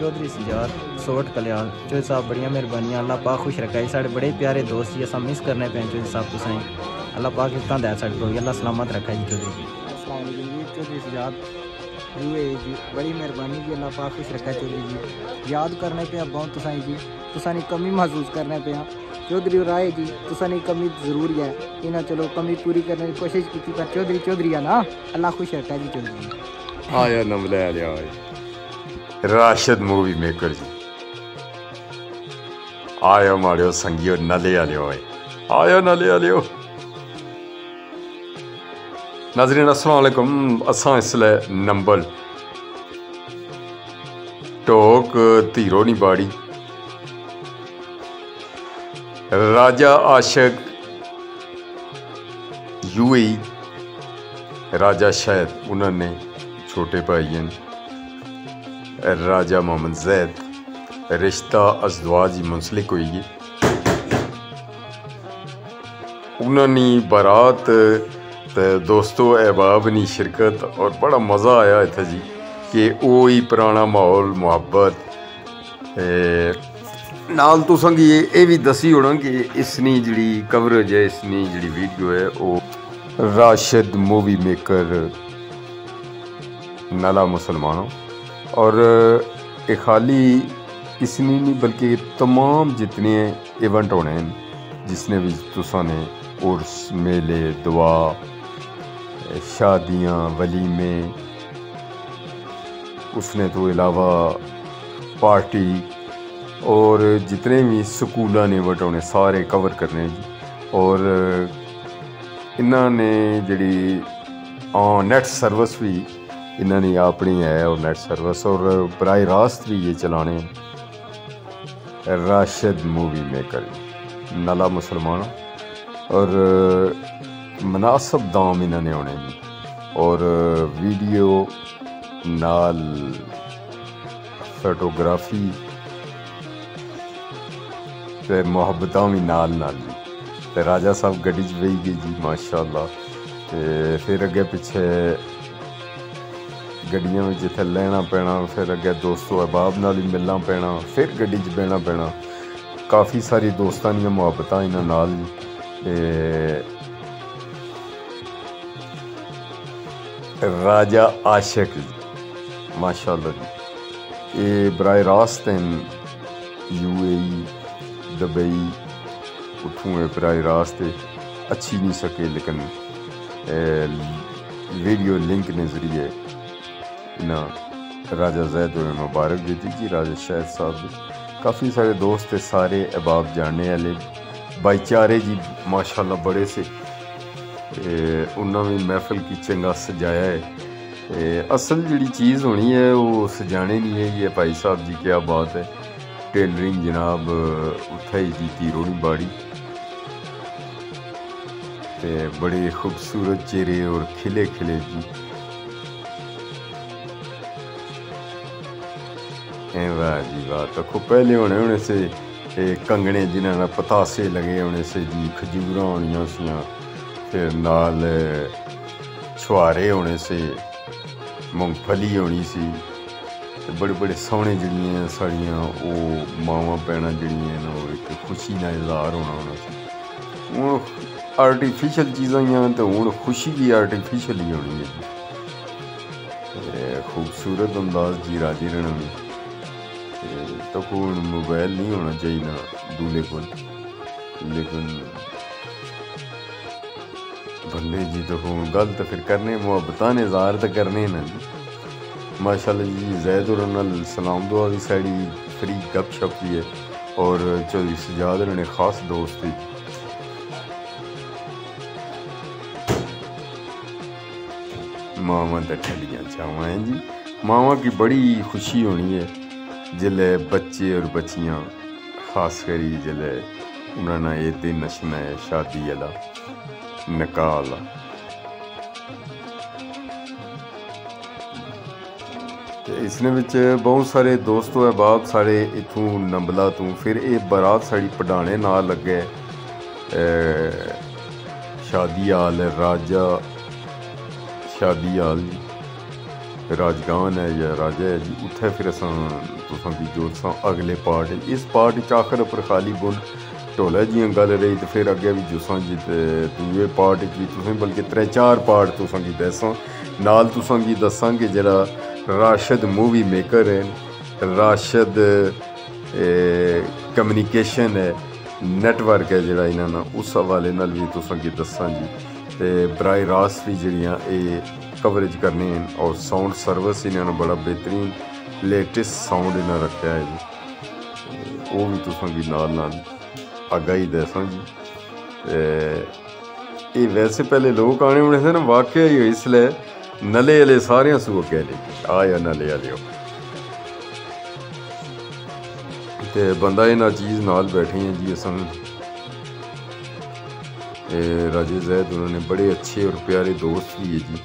چودھری سجاد سوٹ کلیال چوہے صاحب بڑیاں مہربانیاں اللہ پاک خوش رکھا سارے بڑے پیارے دوست یہ سب مس کرنے پے چوہے صاحب تسائیں اللہ پاک اتنا دے سکتے اللہ سلامت رکھا جی چودھری جی السلام علیکم جی چودھری سجاد یو اے جی بڑی مہربانی جی اللہ پاک خوش رکھائی چودھری جی یاد کرنے پہ اباؤں تسائیں جی تسانی کمی محسوس کرنے پہ ہاں چودھری رائے جی تسانی کمی ضرور ہے کہ نہ چلو کمی پوری کرنے کی کوشش کی پر چودھری چودھری ہے نا اللہ خوش رکھا جی چودری ہاں یار نمبر ਰਾਸ਼ਦ ਮੂਵੀ ਮੇਕਰ ਜੀ। ਆਇਓ ਮਾੜਿਓ ਸੰਗਿਓ, ਨਲੇ ਆਲਿਓ ਓਏ। ਆਇਆ ਨਲੇ ਆਲਿਓ ਨਾਜ਼ਰੀਨ, ਅਸਲਾਮ ਅਲੈਕੁਮ। ਅਸਾਂ ਇਸਲੇ ਨੰਬਲ ਟੋਕ ਧੀਰੋ ਨਹੀਂ ਬਾੜੀ। ਰਾਜਾ ਆਸ਼ਕ ਯੂਏਈ ਰਾਜਾ ਸ਼ਾਇਦ, ਉਹਨਾਂ ਨੇ ਛੋਟੇ ਭਾਈ ਹਨ ਰਾਜਾ ਮੁਹੰਮਦ ਜ਼ੈਦ ਰਿਸ਼ਤਾ ਅਜ਼ਦਵਾਜੀ ਮੁੰਸਲਿਕ ਹੋਈ ਉਹਨਾਂ ਦੀ ਬਾਰਾਤ ਤੇ ਦੋਸਤੋ ਅਹਿਬਾਬ ਦੀ ਸ਼ਿਰਕਤ ਔਰ ਬੜਾ ਮਜ਼ਾ ਆਇਆ ਇੱਥੇ ਜੀ ਕਿ ਉਹ ਹੀ ਪੁਰਾਣਾ ਮਾਹੌਲ ਮੁਹੱਬਤ ਤੇ ਨਾਲ ਤੁਸਾਂ ਕੀ ਇਹ ਇਹ ਵੀ ਦੱਸੀ ਹੋਣਾ ਕਿ ਇਸ ਦੀ ਜਿਹੜੀ ਕਵਰੇਜ ਹੈ ਇਸ ਦੀ ਜਿਹੜੀ ਵੀਡੀਓ ਹੈ ਉਹ ਰਾਸ਼ਦ मूवी मेकर اور یہ خالی اس نہیں نہیں، بلکہ تمام جتنے ایونٹ ہونے ہیں، جس نے بھی تساں نے عرس، میلے، دعا، شادیاں، ولیمے، اس نے تو علاوہ پارٹی اور جتنے بھی سکولہ نے ایونٹ ہونے، سارے کور کرنے اور انہوں نے جڑی آن نیٹ سروس بھی ਇਹਨਾਂ ਨੇ ਆਪਣੀ ਹੈ ਔਰ ਨੈਟ ਸਰਵਿਸ ਔਰ ਬਰਾਏ ਰਾਸਤ ਵੀ ਇਹ ਚਲਾਣੇ ਰਾਸ਼ਦ मूवी मेकर नला मुसलमान और मुनासब दाम इन्होंने होने जी और वीडियो नाल फोटोग्राफी ਤੇ ਮੁਹੱਬਤਾਂ ਵੀ ਨਾਲ ਨਾਲ ਜੀ ਤੇ ਰਾਜਾ ਸਾਹਿਬ ਗੱਡੀ 'ਚ ਬਈ ਗਈ ਜੀ ਮਾਸ਼ਾਅੱਲਾ ਤੇ ਫਿਰ ਅੱਗੇ ਪਿੱਛੇ ਗੱਡੀਆਂ ਵਿੱਚ ਜਿੱਥੇ ਲੈਣਾ ਪੈਣਾ ਫਿਰ ਅੱਗੇ ਦੋਸਤੋ ਅਹਿਬਾਬ ਨਾਲ ਹੀ ਮਿਲਣਾ ਪੈਣਾ ਫਿਰ ਗੱਡੀ 'ਚ ਬਹਿਣਾ ਪੈਣਾ ਕਾਫੀ ਸਾਰੀ ਦੋਸਤਾਂ ਦੀਆਂ ਮੁਹੱਬਤਾਂ ਇਹਨਾਂ ਨਾਲ ਜੀ ਤੇ ਰਾਜਾ ਆਸ਼ਕ ਜੀ ਮਾਸ਼ਾਅੱਲਾ ਜੀ ਇਹ ਬਰਾਏ ਰਾਸਤ ਹਨ ਯੂਏਈ दुबई उठूँ बरह रास्ते अच्छी नहीं सके लेकिन वीडियो लिंक ने ज़रिए ना राजा जैद और मुबारक देती जी राजा शायद साहब काफ़ी सारे दोस्त थे सारे अहबाब जानने वाले भाईचारे जी माशाल्लाह बड़े से उन्होंने भी महफिल की चंगा सजाया है असल जी चीज़ होनी है वो सजाने नहीं है ये भाई साहब जी क्या बात है टेलरिंग जनाब उत्थे ही कीती रोनी बाड़ी ते बड़े खूबसूरत चेहरे और खिले खिले जी वाह जी वाह तो खुपैले होने होने से कंगने जिन्होंने पतासे लगे होने से जी खजूर होनिया सियाँ फिर नाल छुआरे होने से मुंगफली होनी सी ते बड़े बड़े सोहने जेह्ड़ियां साढ़ियां ओह् मावां भैनां जेह्ड़ियां न ओह् इक खुशी दा इजहार होना होना सी हून आर्टिफिशल चीज़ां हियां ते हून खुशी बी आर्टिफिशल ही होनी ऐ खूबसूरत अंदाज जी राजी रनवी تو موبائل نہیں ہونا چاہیے دولے کو لیکن بندے جی تو گل تو پھر کرنے، محبتاں نے اظہار تو کرنے نا جی۔ ماشاء اللہ جی زید الرن السلام دعا کی سائڈی فری گپ شپ بھی ہے۔ اور چودھری سجاد نے خاص دوست تھی ماما تو ٹھلیاں چاواں ہیں جی۔ ماما کی بڑی خوشی ہونی ہے۔ जिसलै बच्चे और बच्चियाँ खास करी जिसलै उनां एह् दिन नच्चना ऐ शादी आह्ला निकाह् आह्ला ते इसने बिच बहुत सारे दोस्त होऐ बाप साढ़े इत्थूं नंबला तूं फिर एह् बारात साढ़ी पडाने नाल लग्गे शादी हाल राजा शादी हाल ਰਾਜਗਾਨ ਹੈ, ਜਾਂ ਰਾਜਾ ਹੈ ਜੀ, ਉੱਥੇ ਫਿਰ ਅਸਾਂ ਤੁਸਾਂ ਦੀ ਜੋ ਸਾਂ, ਅਗਲੇ ਪਾਰਟ ਇਸ ਪਾਰਟ ਚ ਆਖਰ ਉੱਪਰ ਖਾਲੀ ਬੁੰਨ ਢੋਲਾ ਜੀਆਂ ਗੱਲ ਰਹੀ ਤੇ ਫਿਰ ਅੱਗੇ ਵੀ ਜੁਸਾਂ ਜੀ ਤੇ ਦੂਏ ਪਾਰਟ ਚ ਵੀ ਤੁਸੀਂ, ਬਲਕਿ ਤਰੇ ਚਾਰ ਪਾਰਟ ਤੁਸਾਂ ਕੀ ਦੱਸਾਂ। ਨਾਲ ਤੁਸਾਂ ਕੀ ਦੱਸਾਂਗੇ ਜਿਹੜਾ ਰਾਸ਼ਦ ਮੂਵੀ ਮੇਕਰ ਹੈ, ਰਾਸ਼ਦ ਕਮਿਊਨੀਕੇਸ਼ਨ ਹੈ ਨੈਟਵਰਕ ਹੈ ਜਿਹੜਾ ਇਹਨਾਂ ਨਾਲ, ਉਸ ਹਵਾਲੇ ਨਾਲ ਵੀ ਤੁਸਾਂ ਕੀ ਦੱਸਾਂ ਜੀ। ਤੇ ਬਰਾਏ ਰਾਸ ਵੀ ਜਿਹੜੀਆਂ ਇਹ ਕਵਰੇਜ ਕਰਨੀ ਹੈ ਔਰ ਸਾਊਂਡ ਸਰਵਿਸ ਇਹਨਾਂ ਨੇ ਬੜਾ ਬਿਹਤਰੀਨ ਲੇਟੈਸਟ ਸਾਊਂਡ ਇਹਨਾਂ ਰੱਖਿਆ ਹੈ ਜੀ। ਉਹ ਵੀ ਤੁਸਾਂ ਕੀ ਨਾਲ ਨਾਲ ਅੱਗਾ ਹੀ ਜੀ। ਇਹ ਵੈਸੇ ਪਹਿਲੇ ਲੋਕ ਆਣੇ ਹੋਣੇ ਸਨ ਵਾਕਿਆ ਹੀ ਇਸ ਲਈ ਨਲੇ ਵਾਲੇ ਸਾਰਿਆਂ ਸੂ ਕਹਿ ਲਈ ਆਇਆ ਨਲੇ ਵਾਲਿਓ। ਤੇ ਬੰਦਾ ਇਹਨਾਂ ਚੀਜ਼ ਨਾਲ ਬੈਠੇ हैं ਜੀ, ਅਸਾਂ ਇਹ ਰਾਜੇ ਜ਼ੈਦ ਉਹਨਾਂ ਨੇ ਬੜੇ ਅੱਛੇ ਔਰ ਪਿਆਰੇ ਦੋਸਤ ਵੀ ਹੈ ਜੀ।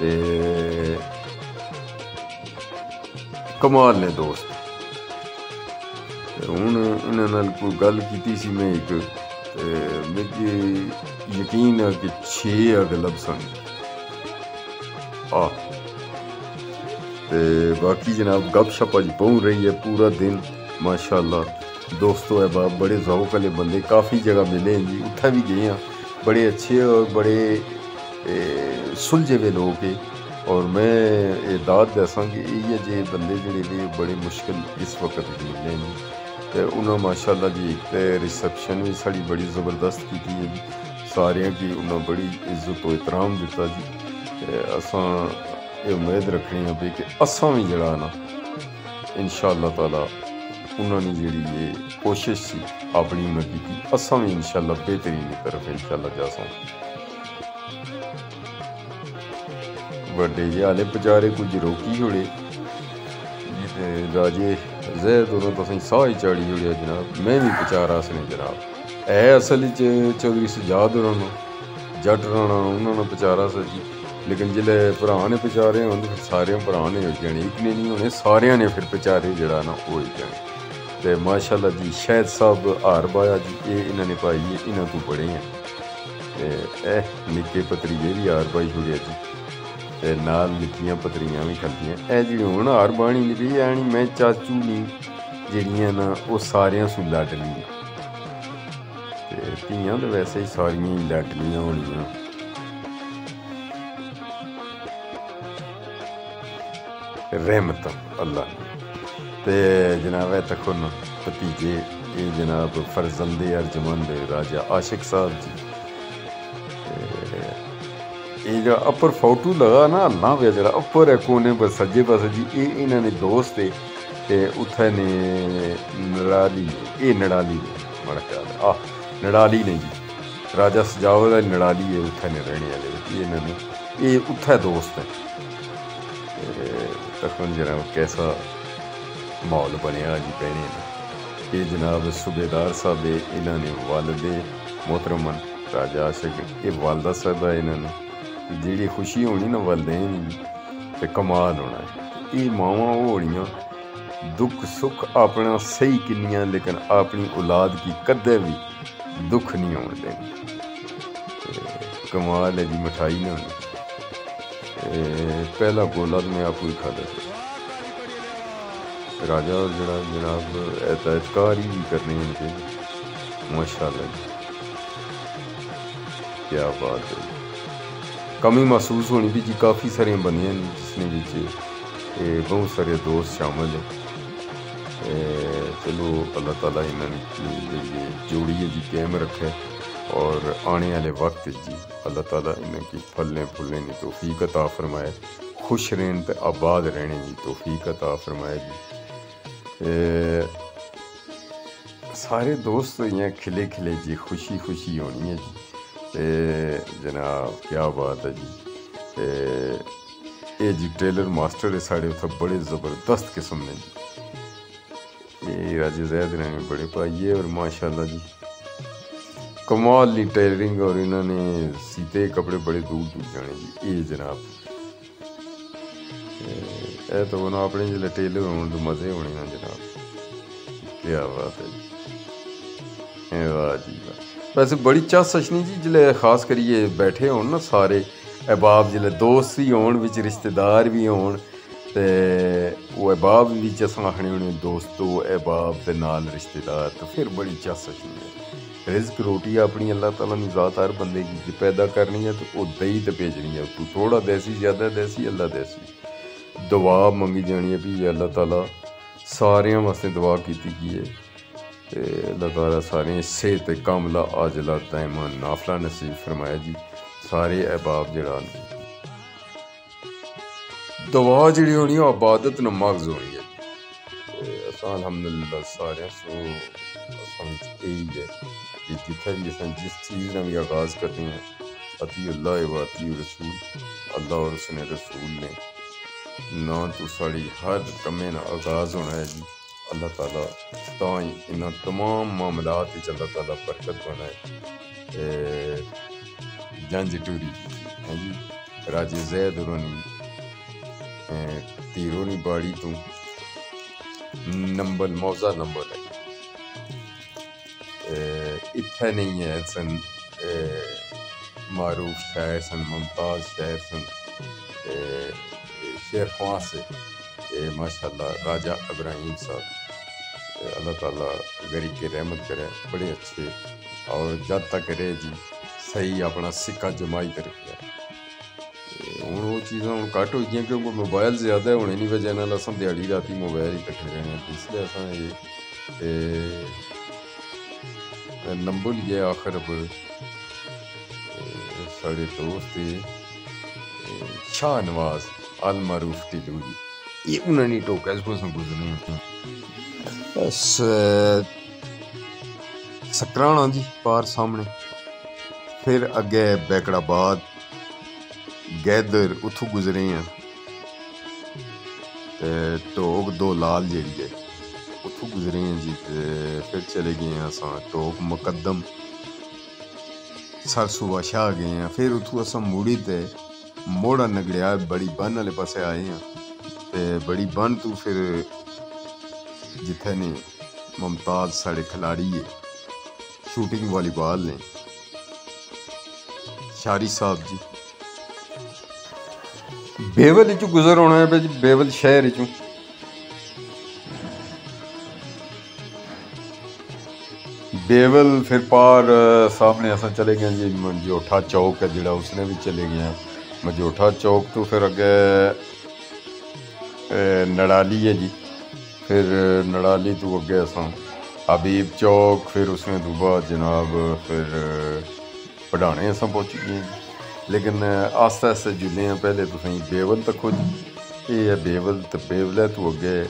ਤੇ ਕਮਾਲ ਨੇ ਦੋਸਤ। ਤੇ ਹੁਣ ਇਹਨਾਂ ਨਾਲ ਕੋਈ ਗੱਲ ਕੀਤੀ ਸੀ ਮੈਂ ਇੱਕ, ਤੇ ਮੈਨੂੰ ਯਕੀਨ ਹੈ ਕਿ 6 ਅਗਲਬ ਸਨ ਆ। ਤੇ ਬਾਕੀ ਜਨਾਬ, ਗੱਪਸ਼ਪ ਅੱਜ ਪਹੁੰਚ ਰਹੀ ਹੈ دوستو ہے احباب بڑے ذوق والے بندے کافی جگہ ملے ہیں جی اتھا بھی گئے ہیں بڑے اچھے اور بڑے سلجھے ہوئے لوگ ہیں اور میں یہ داد دساں کہ یہ جے بندے جڑے نے بڑے مشکل اس وقت بھی ملے ہیں تو انہوں ماشاء اللہ جی ایک تو ریسپشن بھی ساری بڑی زبردست کی تھی جی سارے کی انہوں بڑی عزت و احترام دیتا جی اساں یہ امید رکھنی ہے کہ اساں بھی جڑا نا ان شاء اللہ تعالیٰ ਉਹਨਾਂ ਨੇ ਜਿਹੜੀ ਇਹ ਕੋਸ਼ਿਸ਼ ਸੀ ਆਪਣੀ ਉਹਨਾਂ ਕੀਤੀ ਅਸਾਂ ਵੀ ਇਨਸ਼ਾਅੱਲਾ ਬਿਹਤਰੀਨ ਦੀ ਤਰਫ ਇਨਸ਼ਾਅੱਲਾ ਜਾਸਾਂ ਵੱਡੇ ਜਿਹੇ ਹਾਲੇ ਵਿਚਾਰੇ ਕੁਝ ਰੋਕੀ ਹੋੜੇ ਤੇ ਰਾਜੇ ਜ਼ੈਦ ਉਹਨਾਂ ਤੋਂ ਅਸੀਂ ਸਾਹ ਹੀ ਚਾੜੀ ਹੋੜਿਆ ਜਨਾਬ। ਮੈਂ ਵੀ ਵਿਚਾਰਾ ਸਨੇ ਜਨਾਬ। ਇਹ ਅਸਲ ਵਿੱਚ ਚੌਧਰੀ ਸਜਾਦ ਉਹਨਾਂ ਨੂੰ, ਜੱਟ ਰਾਣਾ ਉਹਨਾਂ ਨੂੰ ਵਿਚਾਰਾ ਸੀ ਲੇਕਿਨ ਜਿਹੜੇ ਭਰਾ ਨੇ ਵਿਚਾਰੇ ਹੋਣ ਫਿਰ ਸਾਰਿਆਂ ਭਰਾ ਨੇ ਹੋ ਜਾਣੇ ਇੱਕ ਨੇ ਨਹੀਂ ਹੋਣੇ, ਸਾਰਿਆਂ ਨੇ ਫਿਰ ਵਿਚਾਰੇ ਜਿਹੜਾ ਨਾ ਉਹ ਜਾਣੇ। ਤੇ ਮਾਸ਼ਾਅੱਲਾ ਜੀ, ਸ਼ਹਿਦ ਸਾਹਿਬ ਹਾਰ ਬਾਇਆ ਜੀ, ਇਹ ਇਹਨਾਂ ਨੇ ਪਾਈ ਹੈ, ਇਹਨਾਂ ਤੋਂ ਬੜੇ ਆ ਤੇ ਇਹ ਨਿੱਕੇ ਪਤਰੀਏ ਵੀ ਹਾਰ ਬਾਈ ਹੋਇਆ ਜੀ। ਤੇ ਨਾਲ ਨਿੱਕੀਆਂ ਪਤਰੀਆਂ ਵੀ ਖਲਦੀਆਂ ਇਹ ਜਿਹੜੀ ਹੁਣ ਹਾਰ ਬਾਣੀ ਨਹੀਂ ਵੀ ਆਣੀ ਮੈਂ ਚਾਚੂ ਨਹੀਂ, ਜਿਹੜੀਆਂ ਨਾ ਉਹ ਸਾਰਿਆਂ ਸੁ ਲਾਡਲੀ ਤੇ ਧੀਆਂ ਤਾਂ ਵੈਸੇ ਹੀ ਸਾਰੀਆਂ ਹੀ ਲਾਡਲੀਆਂ ਹੋਣੀਆਂ। ਰਹਿਮਤ ਅੱਲਾਹ ਤੇ ਜਨਾਬ ਹੈ ਤਖਨ ਭਤੀਜੇ, ਇਹ ਜਨਾਬ ਫਰਜ਼ੰਦੇ ਅਰਜਮਨ ਦੇ ਰਾਜਾ ਆਸ਼ਿਕ ਸਾਹਿਬ ਜੀ। ਇਹ ਜਿਹੜਾ ਅਪਰ ਫੋਟੋ ਲਗਾ ਨਾ ਅੱਲਾ ਵੇ ਜਿਹੜਾ ਉੱਪਰ ਹੈ ਕੋਨੇ ਪਰ ਸੱਜੇ ਪਾਸੇ ਜੀ, ਇਹ ਇਹਨਾਂ ਨੇ ਦੋਸਤ ਹੈ ਤੇ ਉੱਥੇ ਨੇ ਨੜਾਲੀ ਇਹ ਨੜਾਲੀ ਮੜਾ ਖਿਆਲ ਆ। ਨੜਾਲੀ ਨੇ ਜੀ। ਰਾਜਾ ਸਜਾਵਤ ਦਾ ਨੜਾਲੀ ਹੈ ਉੱਥੇ ਨੇ ਰਹਿਣੇ ਵਾਲੇ ਇਹਨਾਂ ਨੇ, ਇਹ ਉੱਥੇ ਦੋਸਤ ਹੈ ਤਖਨ ਜਨਾਬ ਕੈਸਾ ਮਾਹੌਲ ਬਣਿਆ ਜੀ ਪਹਿਣੇ ਨੇ ਇਹ ਜਨਾਬ ਸੂਬੇਦਾਰ ਸਾਹਿਬ ਇਹਨਾਂ ਨੇ ਵਾਲਦੇ ਮੁਹਤਰਮਨ ਰਾਜਾ ਆਸ਼ਕ ਇਹ ਵਾਲਦਾ ਸਾਹਿਬ ਹੈ ਇਹਨਾਂ ਨੇ। ਜਿਹੜੀ ਖੁਸ਼ੀ ਹੋਣੀ ਨਾ ਵਾਲਦੇਨ ਤੇ ਕਮਾਲ ਹੋਣਾ ਇਹ ਮਾਵਾਂ ਉਹ ਹੋਣੀਆਂ, ਦੁੱਖ ਸੁੱਖ ਆਪਣਾ ਸਹੀ ਕਿੰਨੀਆਂ, ਲੇਕਿਨ ਆਪਣੀ ਔਲਾਦ ਕੀ ਕਦੇ ਵੀ ਦੁੱਖ ਨਹੀਂ ਹੋਣ ਦੇਣੀ। ਕਮਾਲ ਹੈ ਜੀ, ਮਠਾਈ ਨਾ ਪਹਿਲਾ ਗੋਲਾ ਮੈਂ ਆਪੂ ਹੀ راجہ اور جناب جناب اعتعد کاری بھی کرنی ان ماشاء اللہ کیا بات ہے۔ کمی محسوس ہونی بھی جی کافی ساری بنیاں جس نے جی، جی، بچے بہت سارے دوست شامل ہیں۔ چلو، اللہ تعالیٰ انہوں نے جوڑی ہے جی قائم رکھے۔ اور آنے والے وقت جی اللہ تعالیٰ انہوں کی پھلنے پھلنے کی توفیق عطا فرمائے۔ خوش رہن پہ آباد رہنے کی توفیق عطا فرمائے جی۔ سارے دوست یہاں کھلے کھلے جی خوشی خوشی ہونی ہے جی جناب کیا بات ہے جی اے جی ٹیلر ماسٹر ہے سارے اتنے بڑے زبردست قسم نے جی یہ راجے زید نے ہمیں بڑے پائیے اور ماشاء اللہ جی کمال لی ٹیلرنگ اور انہوں نے سیتے کپڑے بڑے دور دور جانے جی اے جناب ਇਹ ਤਾਂ ਉਹਨਾਂ ਆਪਣੇ ਜਿਹੜੇ ਟੇਲਰ ਹੋਣ ਦੇ ਮਜ਼ੇ ਹੋਣੇ ਨਾ ਜਨਾਬ। ਕੀ ਬਾਤ ਹੈ ਇਹ ਵਾਹ ਜੀ ਵਾਹ। ਵੈਸੇ ਬੜੀ ਚਾਹ ਸਚਨੀ ਜੀ ਜਿਹੜੇ ਖਾਸ ਕਰੀਏ ਬੈਠੇ ਹੋਣ ਨਾ ਸਾਰੇ, ਅਹਿਬਾਬ ਜਿਹੜੇ ਦੋਸਤ ਵੀ ਹੋਣ, ਵਿੱਚ ਰਿਸ਼ਤੇਦਾਰ ਵੀ ਹੋਣ, ਤੇ ਉਹ ਅਹਿਬਾਬ ਵਿੱਚ ਅਸਾਂ ਆਖਣੇ ਹੋਣੇ ਦੋਸਤੋ, ਅਹਿਬਾਬ ਦੇ ਨਾਲ ਰਿਸ਼ਤੇਦਾਰ, ਤੇ ਫਿਰ ਬੜੀ ਚਾਸਸ਼ ਹੁੰਦੀ ਹੈ। ਰਿਜ਼ਕ ਰੋਟੀ ਆਪਣੀ ਅੱਲਾਹ ਤਾਲਾ ਨੂੰ ਜ਼ਾਤ ਹਰ ਬੰਦੇ ਦੀ ਪੈਦਾ ਕਰਨੀ ਹੈ, ਤੇ ਉਹ ਦਈ ਤੇ ਭੇਜਣੀ ਹੈ। ਤੂੰ ਥੋੜਾ ਦੇਸੀ, ਜ਼ਿਆਦਾ ਦੇਸੀ ਅੱਲਾਹ ਦੇਸੀ। ਦੁਆ ਮੰਗੀ ਜਾਣੀ ਹੈ ਵੀ ਅੱਲਾਹ ਤਾਲਾ ਸਾਰਿਆਂ ਵਾਸਤੇ ਦੁਆ ਕੀਤੀ ਗਈ ਹੈ। ਤੇ ਅੱਲਾਹ ਤਾਲਾ ਸਾਰਿਆਂ ਸਿਹਤ ਤੇ ਕਾਮਲਾ, ਆਜਲਾ ਤੈਮਾ ਨਾਫਲਾ ਨਸੀਬ ਫਰਮਾਇਆ ਜੀ। ਸਾਰੇ ਅਹਿਬਾਬ ਜਿਹੜਾ ਦੁਆ ਜਿਹੜੀ ਹੋਣੀ ਉਹ ਇਬਾਦਤ ਨੂੰ ਮਗਜ਼ ਹੋਣੀ ਹੈ। ਤੇ ਅਸਾਂ ਅਲਹਮਦੁਲਿਲਾ ਸਾਰਿਆਂ ਸੋ ਅਸਾਂ ਇਹੀ ਹੈ ਕਿ ਜਿੱਥੇ ਵੀ ਅਸਾਂ ਜਿਸ ਚੀਜ਼ ਨਾਲ ਵੀ ਆਗਾਜ਼ ਕਰਦੇ ਹਾਂ ਅਤੀ ਅੱਲਾਹ ਵ ਅਤੀ ਰਸੂਲ ਅੱਲਾਹ ਔਰ ਉਸਨੇ ਰਸੂਲ ਨੇ ਨਾਂ ਤੋਂ ਸਾਡੀ ਹਰ ਕੰਮੇ ਨਾਲ ਆਗਾਜ਼ ਹੋਣਾ ਹੈ ਜੀ اللہ تعالیٰ تاں انہاں تمام معاملات وچ اللہ تعالیٰ برکت بنا ہے۔ جنج ٹوری ہیں جی راجے زید ہونی تیرونی باڑی تو نمبر، موزہ نمبر ہے۔ اتھے نہیں ہے سن معروف شاعر سن، ممتاز شاعر سن۔ शेर खां से ये माशाल्लाह राजा इब्राहिम साहब अल्लाह ताला गरीब की रहमत करे बड़े अच्छे और जद तक रहे जी सही अपना सिक्का जमाई कर रखा हूँ वो चीज़ा हूँ घट हो गई क्योंकि मोबाइल ज़्यादा होने की वजह नाल अस दिहाड़ी रात मोबाइल ही कट्ठे रहने इसलिए अस ये नंबर ये आखिर पर साढ़े दोस्त शाह नवाज़ Al-Maruf Tiluri. Y una ni toca, después no puso ni ਸਕਰਾਣਾ ਜੀ ਪਾਰ ਸਾਹਮਣੇ ਫਿਰ ਅੱਗੇ ਬੈਕੜਾਬਾਦ ਗੈਦਰ ਉਥੋਂ ਗੁਜ਼ਰੇ ਆ ਤੇ ਟੋਕ ਦੋ ਲਾਲ ਜਿਹੜੀ ਹੈ ਉਥੋਂ ਗੁਜ਼ਰੇ ਆ ਜੀ ਤੇ ਫਿਰ ਚਲੇ ਗਏ ਆ ਅਸਾਂ ਟੋਕ ਮੁਕੱਦਮ ਸਰਸੂਆ ਸ਼ਾਹ ਗਏ ਆ ਫਿਰ ਉਥੋਂ ਅਸਾਂ ਮੂੜੀ ਤੇ ਮੋੜਾ ਨਗੜਿਆ, ਬੜੀ ਬੰਨ ਵਾਲੇ ਪਾਸੇ ਆਏ ਆ। ਤੇ ਬੜੀ ਬੰਨ ਤੋਂ ਫਿਰ ਜਿੱਥੇ ਨੇ ਮੁਮਤਾਜ਼ ਸਾਡੇ ਖਿਲਾੜੀ ਹੈ ਸ਼ੂਟਿੰਗ ਵਾਲੀਬਾਲ ਨੇ। ਸ਼ਾਰੀ ਸਾਹਿਬ ਜੀ। ਬੇਵਲ ਚੋਂ ਗੁਜ਼ਰ ਹੋਣਾ ਹੈ ਜੀ, ਬੇਵਲ ਸ਼ਹਿਰ ਚੋਂ। ਬੇਵਲ ਫਿਰ ਪਾਰ ਸਾਹਮਣੇ ਅਸਾਂ ਚਲੇ ਗਏ ਜੀ, ਮਨਜੋਠਾ ਚੌਕ ਹੈ ਜਿਹੜਾ, ਉਸਨੇ ਵੀ ਚਲੇ ਗਏ ਮਜੋਠਾ ਚੌਕ ਤੋਂ ਫਿਰ ਅੱਗੇ ਨੜਾਲੀ ਹੈ ਜੀ। ਫਿਰ ਨੜਾਲੀ ਤੋਂ ਅੱਗੇ ਅਸਾਂ ਹਬੀਬ ਚੌਕ, ਫਿਰ ਉਸਨੇ ਤੋਂ ਬਾਅਦ ਜਨਾਬ ਫਿਰ ਪੜਾਣੇ ਅਸਾਂ ਪਹੁੰਚ ਗਏ ਲੇਕਿਨ ਆਸਤਾ ਆਸਤਾ ਜੁਲੇ ਆ, ਪਹਿਲੇ ਤੁਸੀਂ ਬੇਵਲ ਤੱਕ ਹੋ ਜੀ। ਇਹ ਹੈ ਬੇਵਲ ਤੇ ਬੇਵਲ ਤੋਂ ਅੱਗੇ।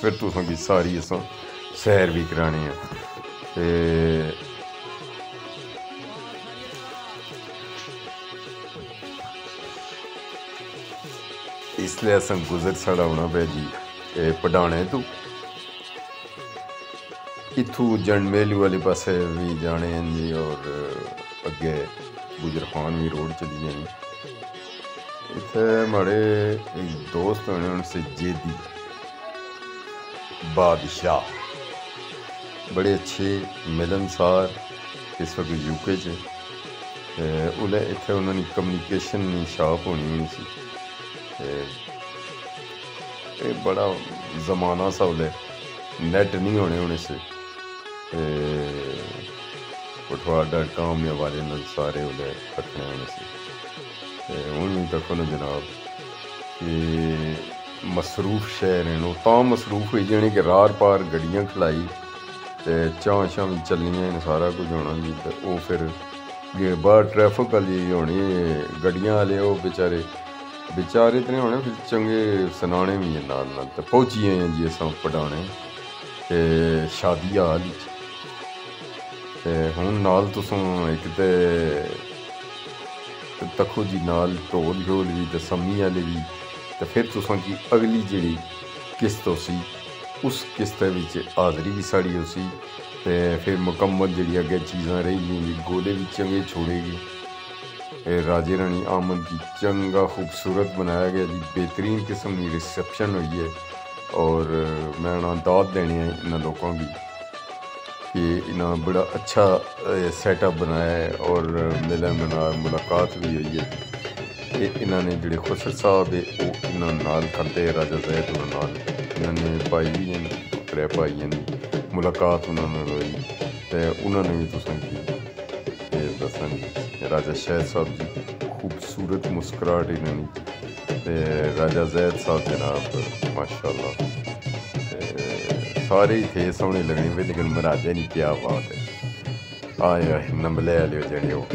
ਫਿਰ ਤੁਸੀਂ ਵੀ ਸਾਰੀ ਅਸਾਂ ਸੈਰ ਵੀ ਕਰਾਣੀ ਆ। ਤੇ ਇਸ ਲਈ ਅਸਾਂ ਗੁਜ਼ਰ ਸਾਡਾ ਹੋਣਾ ਪਿਆ ਜੀ। ਇਹ ਪਡਾਣੇ ਤੋਂ? ਇਥੋਂ ਜੰਡਮੇਲੂ ਵਾਲੇ ਪਾਸੇ ਵੀ ਜਾਣੇ ਹਨ ਜੀ ਔਰ ਅੱਗੇ ਗੁਜਰ ਖਾਨ ਵੀ ਰੋਡ ਚਲੀ ਜਾਣੀ ਇੱਥੇ ਮਾੜੇ ਇੱਕ ਦੋਸਤ ਹੋਣੇ, ਉਹਨਾਂ ਸੇ ਜੇਦੀ ਬਾਦਸ਼ਾਹ। ਬੜੇ ਅੱਛੇ ਮਿਲਨਸਾਰ ਇਸ ਵਕਤ ਯੂਕੇ 'ਚ। ਉਹਲੇ ਇੱਥੇ ਉਹਨਾਂ ਦੀ ਕਮਿਊਨੀਕੇਸ਼ਨ ਦੀ ਸ਼ਾਪ ਹੋਣੀ ਸੀ। ਸੀ ਇਹ ਬੜਾ ਜ਼ਮਾਨਾ ਸਾ ਉਹਲੇ ਨੈਟ ਨਹੀਂ ਹੋਣੇ ਹੋਣੇ ਸੀ ਤੇ ਪਟਵਾ.com ਦੇ ਵਾਲੇ ਨਾਲ ਸਾਰੇ ਉਹਲੇ ਇਕੱਠੇ ਹੋਣੇ ਸੀ। ਤੇ ਹੁਣ ਵੀ ਤੱਕ ਨੂੰ ਜਨਾਬ, ਕਿ ਮਸਰੂਫ ਸ਼ਹਿਰ ਨੇ ਉਹ ਤਾਂ ਮਸਰੂਫ ਹੋਈ ਜਾਣੀ ਕਿ ਰਾਰ ਪਾਰ ਗੱਡੀਆਂ ਖਲਾਈ ਤੇ ਚਾਹ ਚਾਹ ਵੀ ਚੱਲੀਆਂ ਨੇ ਸਾਰਾ ਕੁਝ ਹੋਣਾ ਜੀ ਤੇ ਉਹ ਫਿਰ ਜੇ ਬਾਹਰ ਟ੍ਰੈਫਿਕ ਵਾਲੀ ਹੋਣੀ, ਗੱਡੀਆਂ ਵਾਲੇ ਉਹ ਵਿਚਾਰੇ ਤੇ ਹੋਣੇ, ਫਿਰ ਚੰਗੇ ਸੁਨਾਣੇ ਵੀ ਨਾਲ ਨਾਲ ਤੇ ਪਹੁੰਚੀ ਜੀ ਅਸਾਂ ਪੜਾਣੇ ਤੇ ਸ਼ਾਦੀ ਹਾਲ ਤੇ ਹੁਣ ਨਾਲ ਤੁਸੀਂ ਇੱਕ ਤੇ ਤਖੋ ਜੀ ਨਾਲ ਢੋਲ ਢੋਲ ਵੀ ਤੇ ਸੰਮੀ ਵਾਲੇ ਵੀ ਤੇ ਫਿਰ ਤੁਸੀਂ ਕੀ ਅਗਲੀ ਜਿਹੜੀ ਕਿਸ਼ਤ ਸੀ, ਉਸ ਕਿਸ਼ਤ ਵਿੱਚ ਹਾਜ਼ਰੀ ਵੀ ਸਾੜੀ ਹੋ ਤੇ ਫਿਰ ਮੁਕੰਮਲ ਜਿਹੜੀ ਅੱਗੇ ਚੀਜ਼ਾਂ ਰਹੀ ਜੀ ਗੋਲੇ ਵੀ ਚੰਗੇ ਛੋੜੇਗੀ। راجے رانی آمن کی چنگا خوبصورت بنایا گیا جی بہترین قسم کی ریسپشن ہوئی ہے اور میں انہوں دعوت دینی ہے انہوں لوگوں کی کہ انہوں بڑا اچھا سیٹ اپ بنایا ہے اور میلے منا ملاقات بھی ہوئی ہے۔ انہوں نے جڑے خسر صاحب ہے، وہ انہوں نال کرتے راجہ زید نال۔ انہوں نے بھائی بھی ہیں ترے پائی ہیں، ملاقات انہوں نے ہوئی۔ تو انہوں نے بھی دسن کی دسن ਰਾਜਾ ਸ਼ਹਿਦ ਸਾਹਿਬ ਜੀ ਖੂਬਸੂਰਤ ਮੁਸਕਰਾਹਟ ਇਹਨਾਂ ਦੀ ਤੇ ਰਾਜਾ ਜ਼ੈਦ ਸਾਹਿਬ ਜਨਾਬ ਮਾਸ਼ਾਅੱਲਾ ਤੇ ਸਾਰੇ ਹੀ ਥੇ ਸੋਹਣੇ ਲੱਗਣੇ ਵੇ ਲੇਕਿਨ ਮਹਾਰਾਜਾ ਨਹੀਂ ਪਿਆ ਬਾਤ ਹੈ ਆਏ ਨੰਬਲੇ ਵਾਲੇ ਜਿਹੜੇ ਉਹ